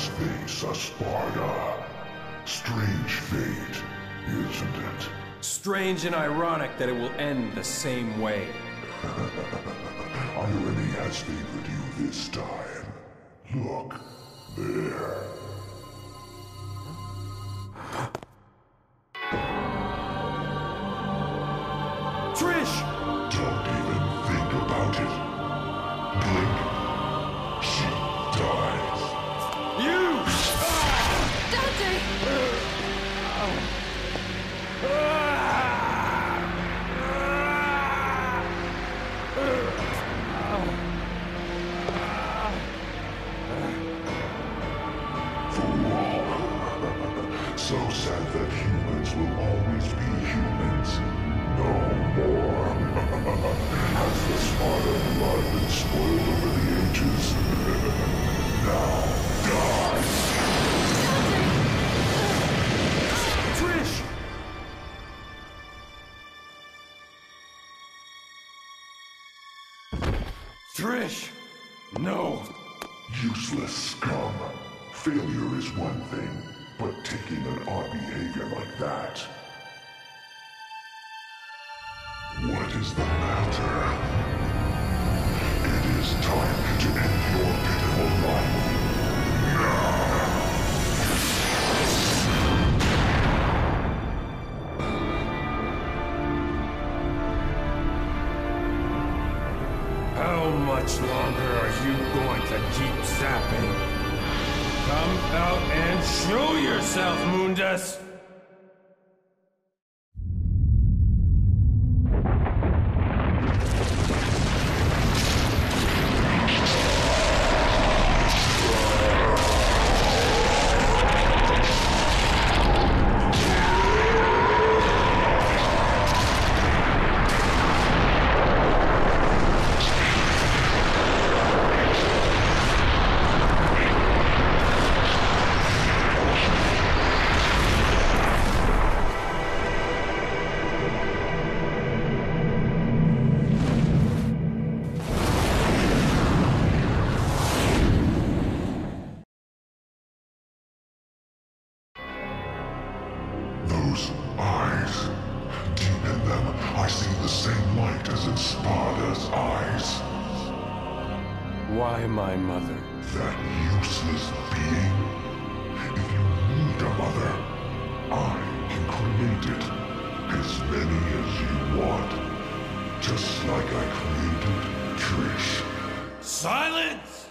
I a Sparda. Strange fate, isn't it? Strange and ironic that it will end the same way. Irony has favored you this time. Look, there. Trish! No! Useless scum. Failure is one thing, but taking an odd behavior like that. What is the matter? It is time to end your pitiful life. How much longer are you going to keep zapping? Come out and show yourself, Mundus! Those eyes. Deep in them, I see the same light as in Sparda's eyes. Why my mother? That useless being. If you need a mother, I can create it. As many as you want. Just like I created Trish. Silence!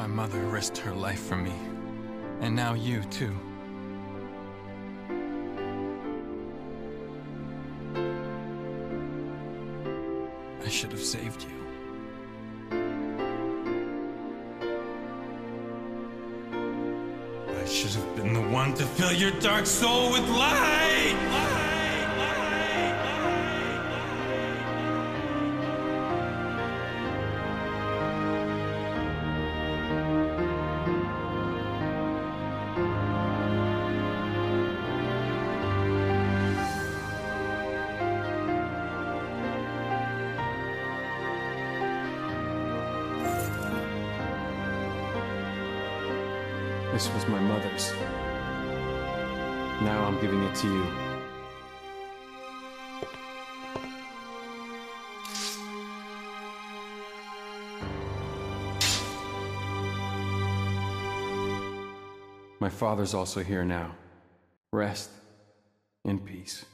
My mother risked her life for me. And now you, too. I should have saved you. I should have been the one to fill your dark soul with light! Now I'm giving it to you. My father's also here now. Rest in peace.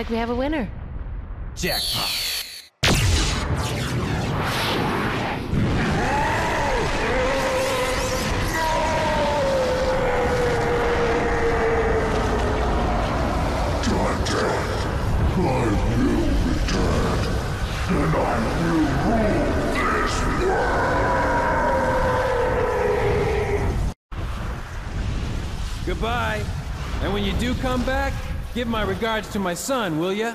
like we have a winner. Jackpot. Goodbye. And when you do come back, Give my regards to my son, will ya?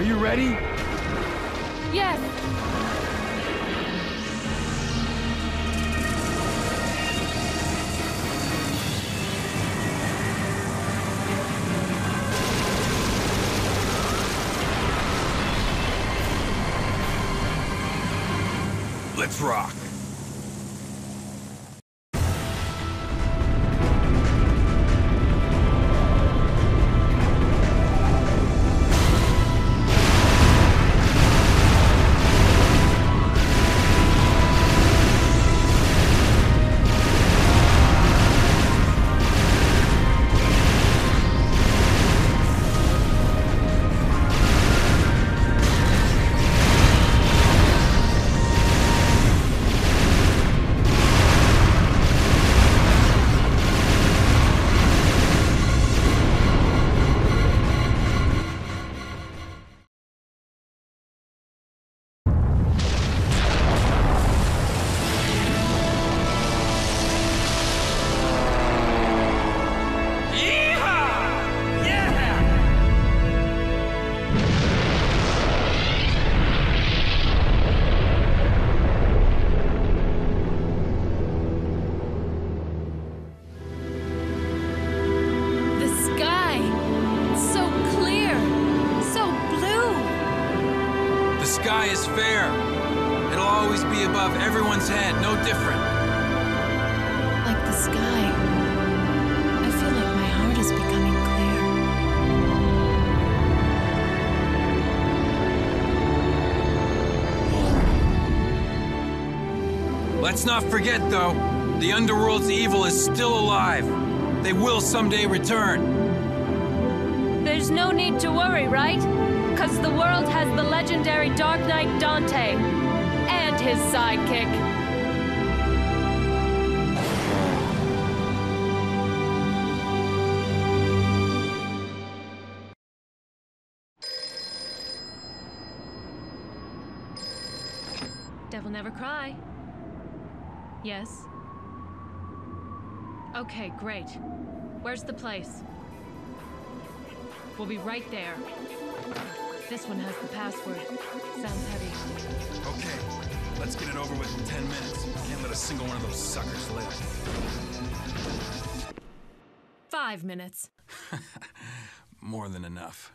Are you ready? Yes. Let's rock. Let's not forget, though, the Underworld's evil is still alive. They will someday return. There's no need to worry, right? Because the world has the legendary Dark Knight Dante and his sidekick. Yes? Okay, great. Where's the place? We'll be right there. This one has the password. Sounds heavy. Okay, let's get it over with in 10 minutes. Can't let a single one of those suckers live. Five minutes. More than enough.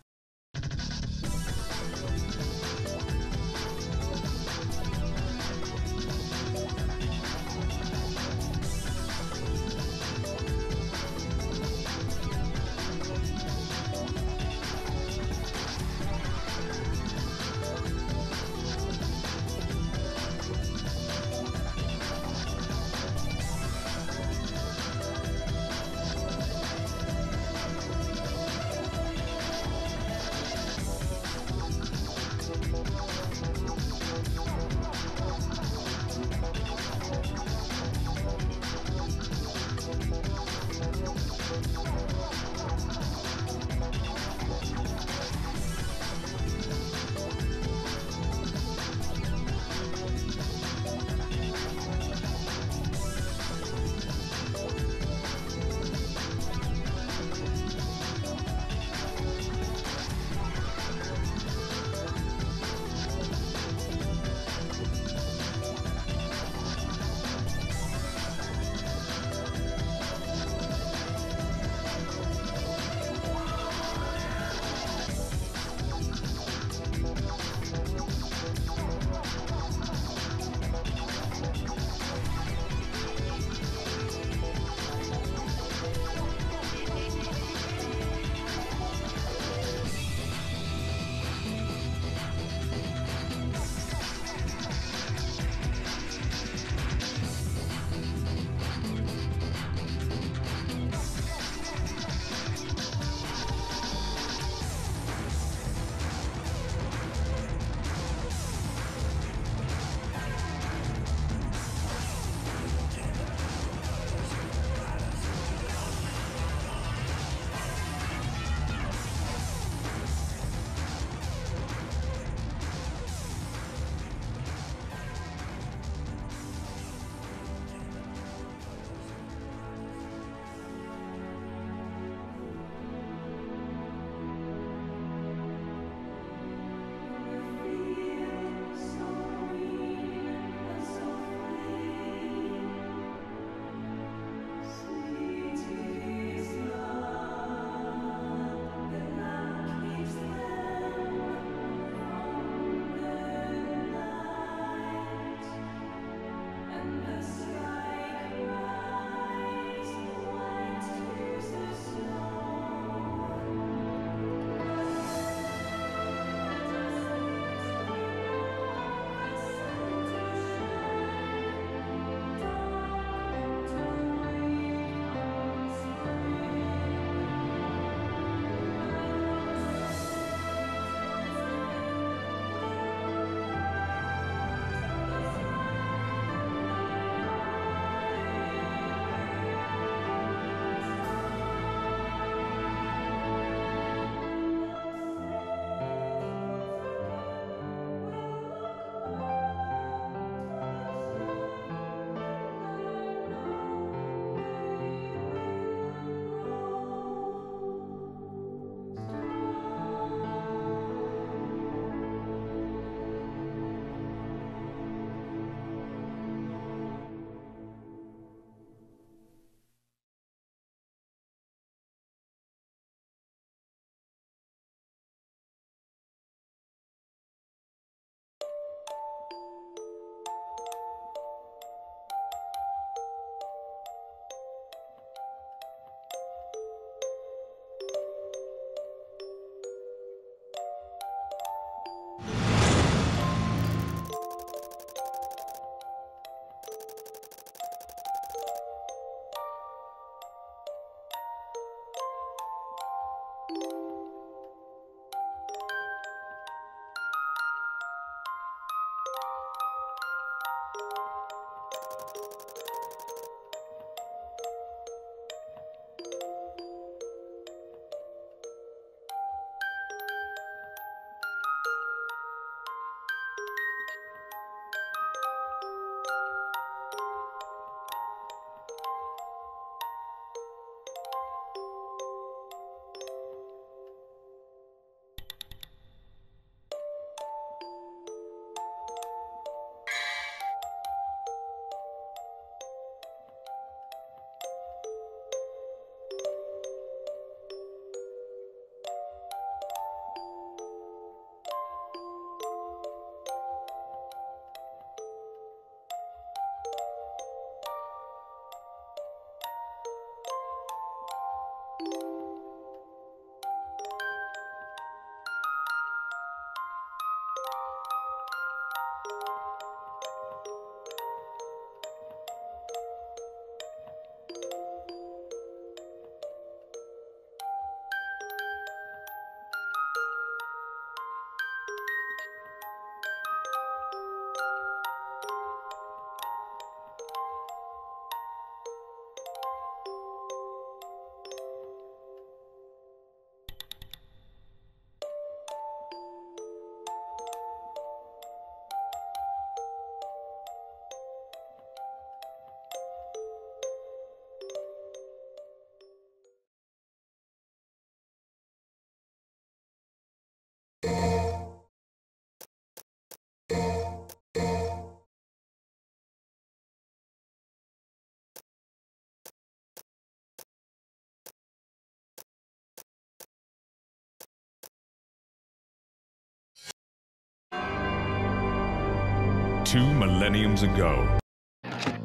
Two millenniums ago.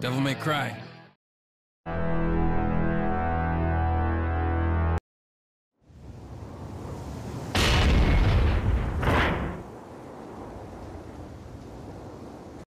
Devil May Cry.